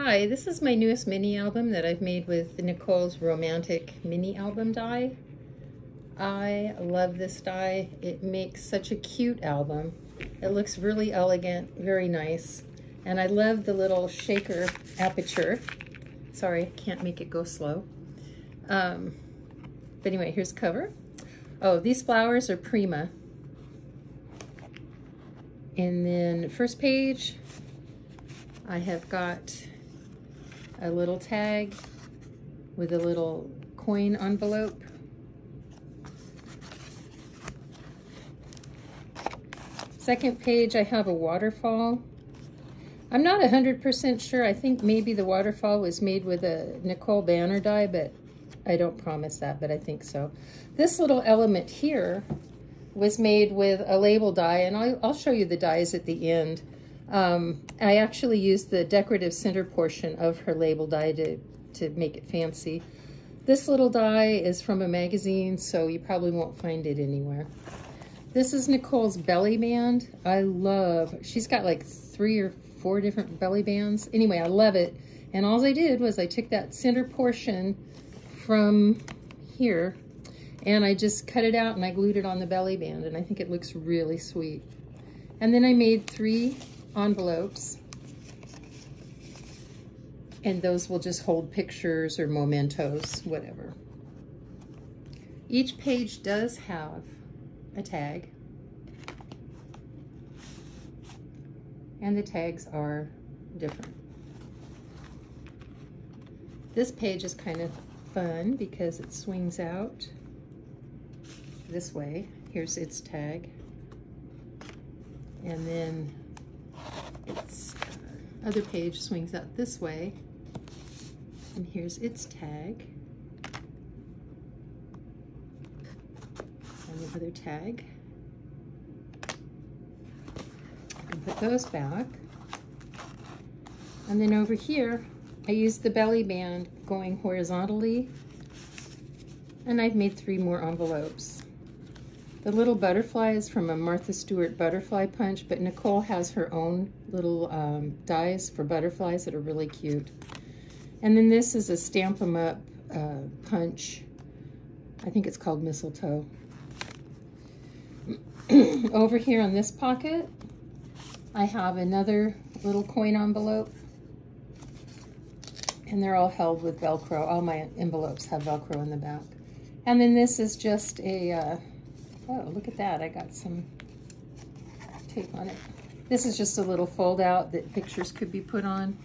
Hi, this is my newest mini album that I've made with Nicole's Romantic Mini Album die. I love this die. It makes such a cute album. It looks really elegant, very nice. And I love the little shaker aperture. Sorry, I can't make it go slow. Um, but anyway, here's cover. Oh, these flowers are Prima. And then first page, I have got a little tag with a little coin envelope. Second page, I have a waterfall. I'm not 100% sure. I think maybe the waterfall was made with a Nicole Banner die, but I don't promise that, but I think so. This little element here was made with a label die, and I'll, I'll show you the dies at the end. Um, I actually used the decorative center portion of her label die to, to make it fancy. This little die is from a magazine, so you probably won't find it anywhere. This is Nicole's belly band. I love, she's got like three or four different belly bands. Anyway, I love it. And all I did was I took that center portion from here and I just cut it out and I glued it on the belly band and I think it looks really sweet. And then I made three envelopes and those will just hold pictures or mementos, whatever. Each page does have a tag and the tags are different. This page is kind of fun because it swings out this way. Here's its tag. And then its uh, other page swings out this way. And here's its tag. And the other tag. I can put those back. And then over here, I used the belly band going horizontally. And I've made three more envelopes. The little butterfly is from a Martha Stewart butterfly punch, but Nicole has her own little um, dies for butterflies that are really cute. And then this is a Stampin' Up uh, punch. I think it's called Mistletoe. Over here on this pocket, I have another little coin envelope. And they're all held with Velcro. All my envelopes have Velcro in the back. And then this is just a uh, Oh, look at that. I got some tape on it. This is just a little fold out that pictures could be put on.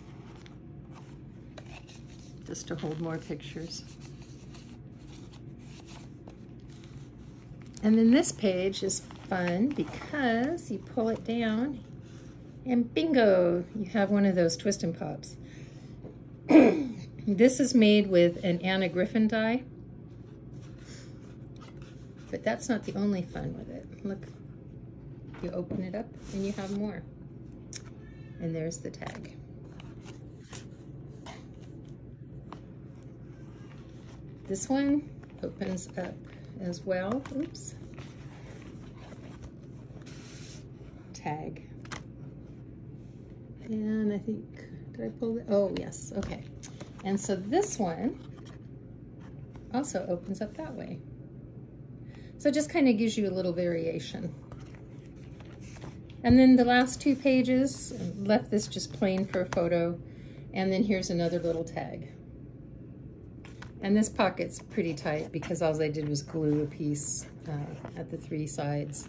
Just to hold more pictures. And then this page is fun because you pull it down and bingo, you have one of those twist and pops. this is made with an Anna Griffin die. But that's not the only fun with it. Look, you open it up and you have more. And there's the tag. This one opens up as well. Oops. Tag. And I think, did I pull it? Oh, yes, okay. And so this one also opens up that way. So it just kind of gives you a little variation. And then the last two pages, left this just plain for a photo. And then here's another little tag. And this pocket's pretty tight because all I did was glue a piece uh, at the three sides.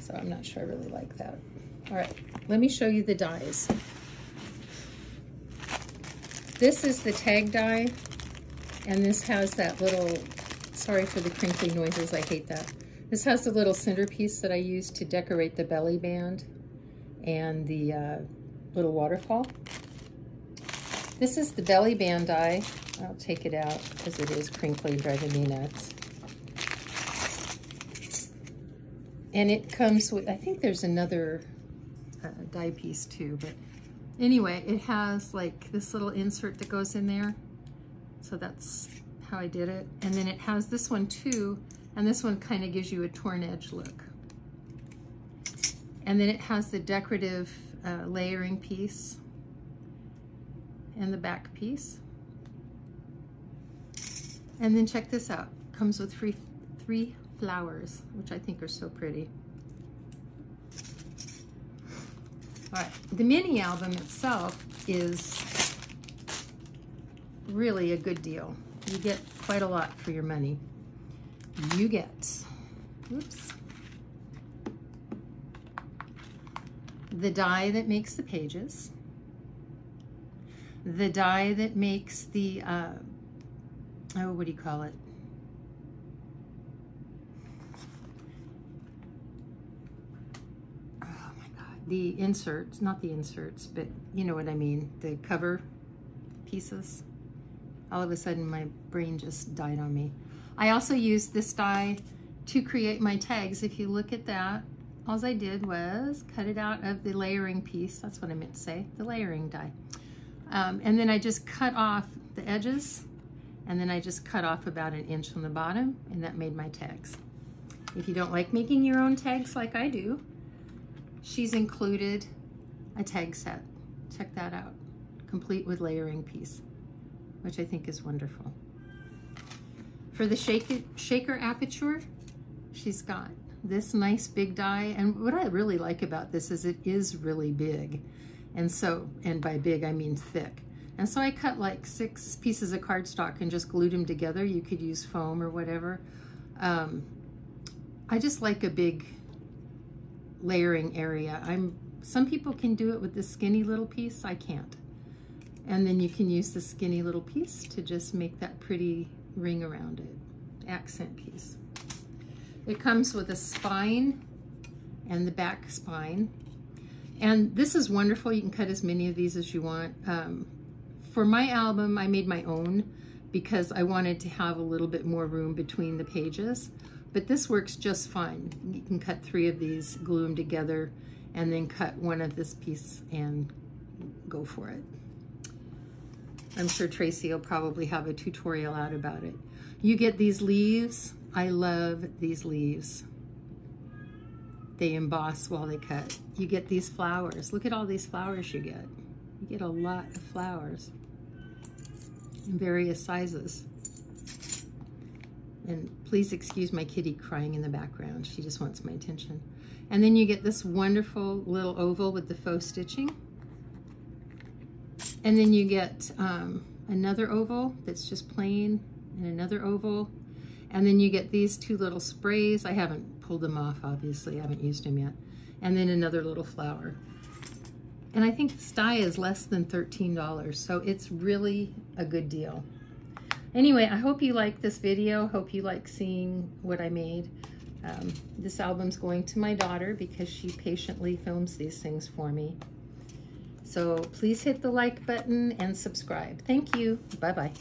So I'm not sure I really like that. All right, let me show you the dies. This is the tag die, and this has that little Sorry for the crinkly noises, I hate that. This has the little centerpiece that I used to decorate the belly band and the uh, little waterfall. This is the belly band die. I'll take it out because it is crinkly, driving me nuts. And it comes with, I think there's another uh, die piece too, but anyway, it has like this little insert that goes in there. So that's how I did it. And then it has this one too, and this one kind of gives you a torn edge look. And then it has the decorative uh, layering piece. and the back piece. And then check this out. Comes with three, three flowers, which I think are so pretty. All right, the mini album itself is really a good deal. You get quite a lot for your money. You get, oops, the die that makes the pages, the die that makes the, uh, oh, what do you call it? Oh my God, the inserts, not the inserts, but you know what I mean, the cover pieces. All of a sudden my brain just died on me. I also used this die to create my tags. If you look at that, all I did was cut it out of the layering piece. That's what I meant to say, the layering die. Um, and then I just cut off the edges and then I just cut off about an inch on the bottom and that made my tags. If you don't like making your own tags like I do, she's included a tag set. Check that out, complete with layering piece, which I think is wonderful. For the shaker, aperture, she's got this nice big die. And what I really like about this is it is really big. And so, and by big, I mean thick. And so I cut like six pieces of cardstock and just glued them together. You could use foam or whatever. Um, I just like a big layering area. I'm Some people can do it with this skinny little piece. I can't. And then you can use the skinny little piece to just make that pretty ring around it, accent piece. It comes with a spine and the back spine. And this is wonderful. You can cut as many of these as you want. Um, for my album, I made my own because I wanted to have a little bit more room between the pages. But this works just fine. You can cut three of these, glue them together, and then cut one of this piece and go for it. I'm sure Tracy will probably have a tutorial out about it. You get these leaves I love these leaves. They emboss while they cut. You get these flowers. Look at all these flowers you get. You get a lot of flowers in various sizes. And please excuse my kitty crying in the background. She just wants my attention. And then you get this wonderful little oval with the faux stitching. And then you get um, another oval that's just plain and another oval and then you get these two little sprays. I haven't pulled them off, obviously. I haven't used them yet. And then another little flower. And I think this die is less than $13, so it's really a good deal. Anyway, I hope you like this video. Hope you like seeing what I made. Um, this album's going to my daughter because she patiently films these things for me. So please hit the like button and subscribe. Thank you. Bye-bye.